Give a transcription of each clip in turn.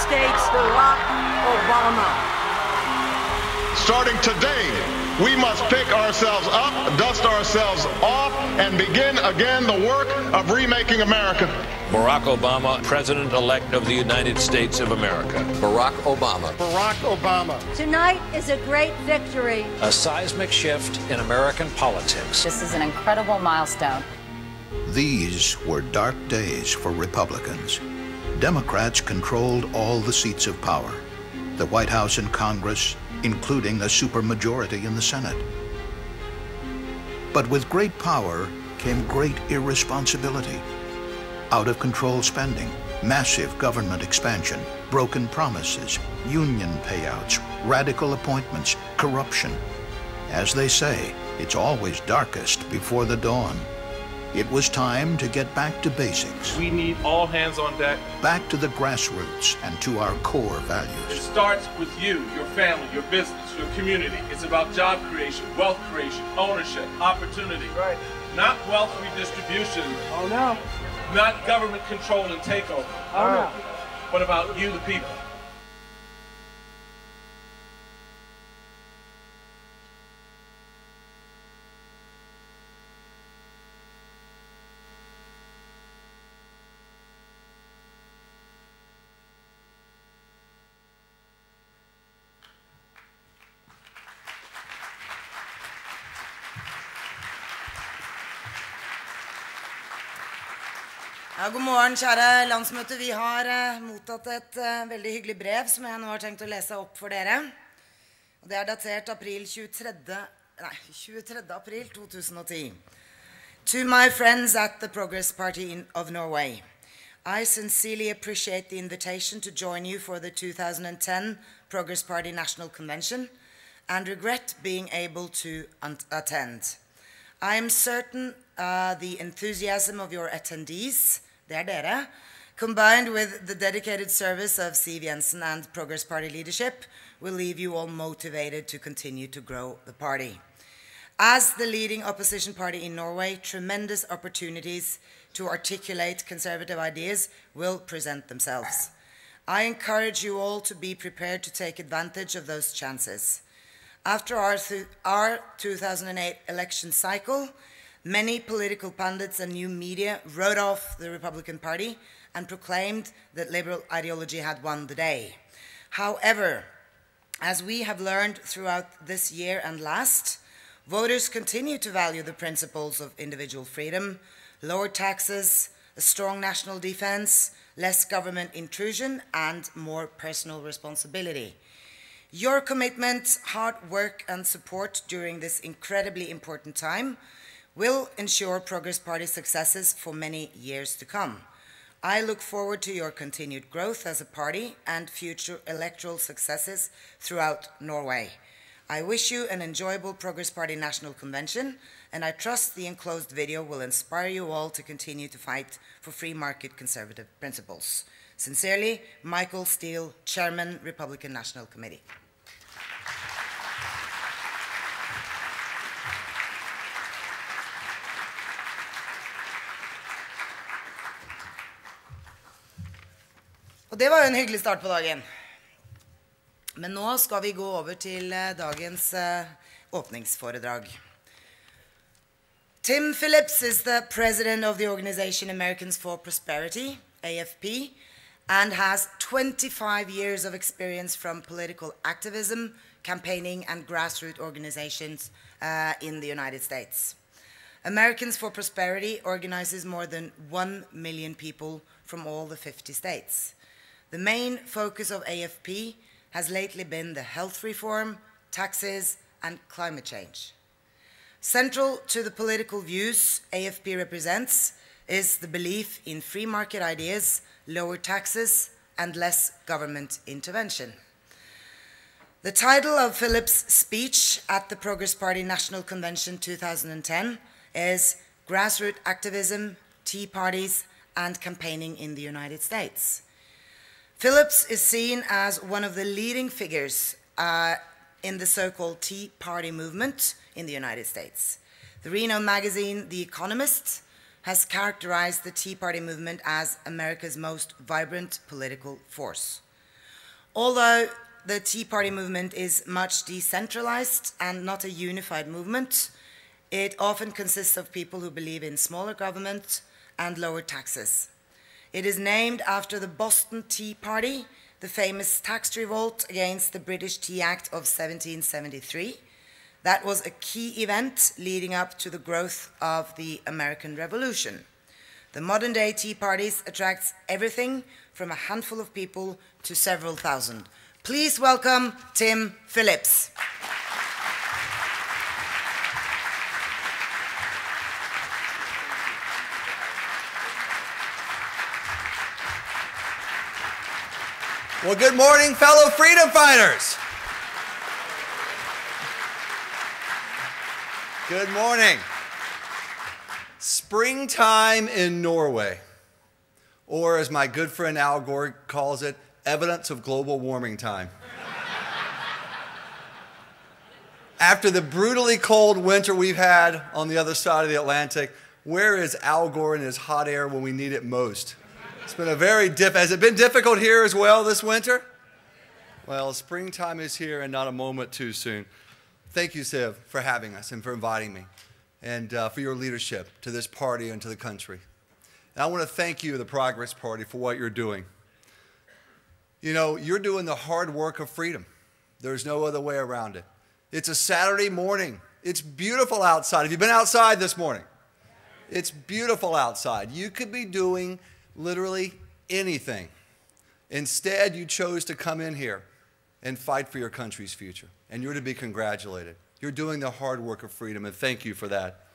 States, Barack Obama. Starting today, we must pick ourselves up, dust ourselves off, and begin again the work of remaking America. Barack Obama, President elect of the United States of America. Barack Obama. Barack Obama. Tonight is a great victory. A seismic shift in American politics. This is an incredible milestone. These were dark days for Republicans. Democrats controlled all the seats of power the White House and Congress, including a supermajority in the Senate. But with great power came great irresponsibility. Out of control spending, massive government expansion, broken promises, union payouts, radical appointments, corruption. As they say, it's always darkest before the dawn. It was time to get back to basics, We need all hands on deck. back to the grassroots and to our core values. It starts with you, your family, your business, your community. It's about job creation, wealth creation, ownership, opportunity. Right. Not wealth redistribution. Oh no. Not government control and takeover. Oh no. But about you, the people. Ja, god morgen, kjære landsmøte. Vi har eh, mottatt et eh, veldig hyggelig brev som jeg nå har tenkt å lese opp for dere. Og det er datert april 23. Nei, 23. april 2010. To my friends at the Progress Party in, of Norway, I sincerely appreciate the invitation to join you for the 2010 Progress Party National Convention and regret being able to attend. I am certain uh, the enthusiasm of your attendees, det er dere, combined with the dedicated service of Siv Jensen and Progress Party leadership, will leave you all motivated to continue to grow the party. As the leading opposition party in Norway, tremendous opportunities to articulate conservative ideas will present themselves. I encourage you all to be prepared to take advantage of those chances. After our, our 2008 election cycle, many political pundits and new media wrote off the Republican Party and proclaimed that liberal ideology had won the day. However, as we have learned throughout this year and last, voters continue to value the principles of individual freedom, lower taxes, a strong national defense, less government intrusion, and more personal responsibility. Your commitment, hard work, and support during this incredibly important time will ensure Progress Party successes for many years to come. I look forward to your continued growth as a party and future electoral successes throughout Norway. I wish you an enjoyable Progress Party National Convention, and I trust the enclosed video will inspire you all to continue to fight for free market conservative principles. Sincerely, Michael Steele, Chairman, Republican National Committee. Det var jo en hyggelig start på dagen. Men nå skal vi gå over til eh, dagens eh, åpningsforedrag. Tim Phillips is the president of the organization Americans for Prosperity, AFP, and has 25 years of experience from political activism, campaigning, and grassroots organizations uh, in the United States. Americans for Prosperity organizes more than 1 million people from all the 50 states. The main focus of AFP has lately been the health reform, taxes, and climate change. Central to the political views AFP represents is the belief in free market ideas, lower taxes, and less government intervention. The title of Phillips' speech at the Progress Party National Convention 2010 is Grassroots Activism, Tea Parties, and Campaigning in the United States. Phillips is seen as one of the leading figures uh, in the so called Tea Party movement in the United States. The Reno magazine The Economist has characterized the Tea Party movement as America's most vibrant political force. Although the Tea Party movement is much decentralized and not a unified movement, it often consists of people who believe in smaller government and lower taxes. It is named after the Boston Tea Party, the famous tax revolt against the British Tea Act of 1773. That was a key event leading up to the growth of the American Revolution. The modern day Tea Parties attracts everything from a handful of people to several thousand. Please welcome Tim Phillips. Well, good morning, fellow freedom fighters. Good morning. Springtime in Norway, or as my good friend Al Gore calls it, evidence of global warming time. After the brutally cold winter we've had on the other side of the Atlantic, where is Al Gore in his hot air when we need it most? It's been a very diff. Has it been difficult here as well this winter? Well, springtime is here and not a moment too soon. Thank you, Siv, for having us and for inviting me and uh, for your leadership to this party and to the country. And I want to thank you, the Progress Party, for what you're doing. You know, you're doing the hard work of freedom. There's no other way around it. It's a Saturday morning. It's beautiful outside. Have you been outside this morning? It's beautiful outside. You could be doing literally anything. Instead, you chose to come in here and fight for your country's future. And you're to be congratulated. You're doing the hard work of freedom, and thank you for that.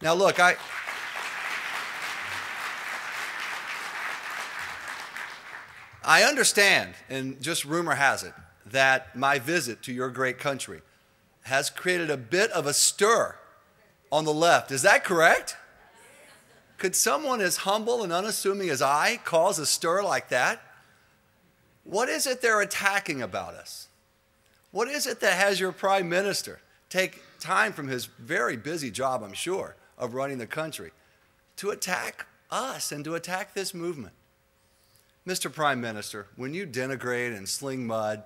Now, look, I. I understand, and just rumor has it, that my visit to your great country has created a bit of a stir on the left. Is that correct? Could someone as humble and unassuming as I cause a stir like that? What is it they're attacking about us? What is it that has your prime minister take time from his very busy job, I'm sure, of running the country to attack us and to attack this movement? Mr. Prime Minister, when you denigrate and sling mud,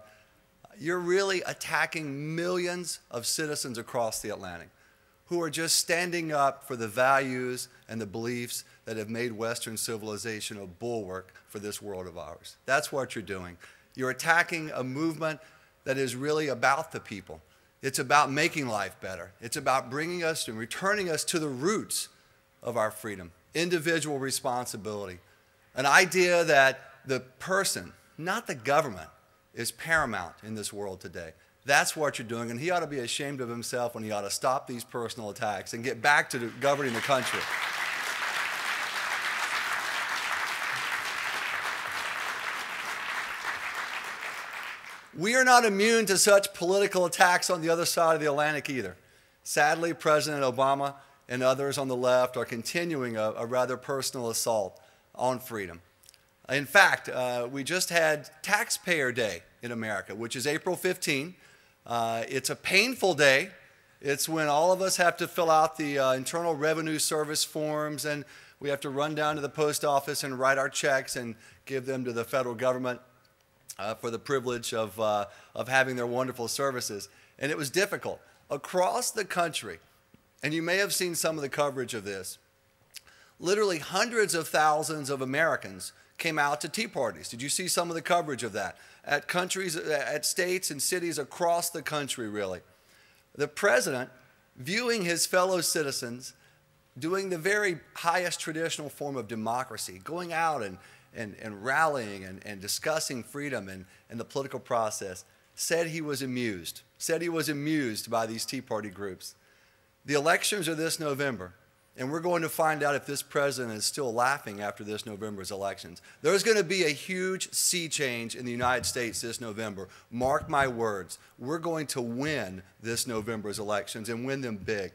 you're really attacking millions of citizens across the Atlantic who are just standing up for the values and the beliefs that have made Western civilization a bulwark for this world of ours. That's what you're doing. You're attacking a movement that is really about the people. It's about making life better. It's about bringing us and returning us to the roots of our freedom, individual responsibility, an idea that the person, not the government, is paramount in this world today. That's what you're doing, and he ought to be ashamed of himself when he ought to stop these personal attacks and get back to governing the country. We are not immune to such political attacks on the other side of the Atlantic either. Sadly, President Obama and others on the left are continuing a, a rather personal assault on freedom. In fact, uh, we just had Taxpayer Day in America, which is April 15. Uh, it's a painful day. It's when all of us have to fill out the uh, Internal Revenue Service forms and we have to run down to the post office and write our checks and give them to the federal government uh, for the privilege of, uh, of having their wonderful services. And it was difficult. Across the country, and you may have seen some of the coverage of this, literally hundreds of thousands of Americans came out to tea parties. Did you see some of the coverage of that? At countries, at states and cities across the country, really. The president, viewing his fellow citizens doing the very highest traditional form of democracy, going out and, and, and rallying and, and discussing freedom and, and the political process, said he was amused, said he was amused by these Tea Party groups. The elections are this November. And we're going to find out if this president is still laughing after this November's elections. There's going to be a huge sea change in the United States this November. Mark my words. We're going to win this November's elections and win them big.